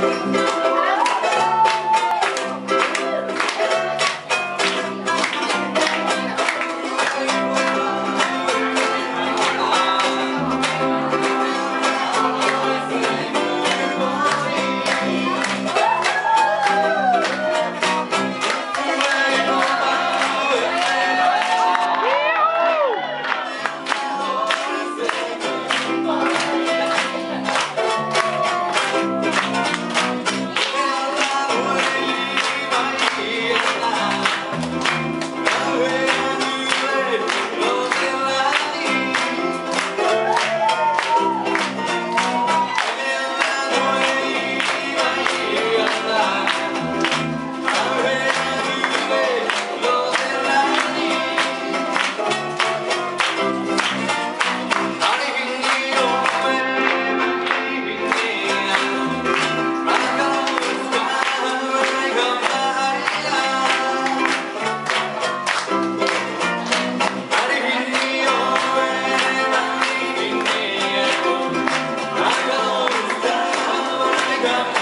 Thank up.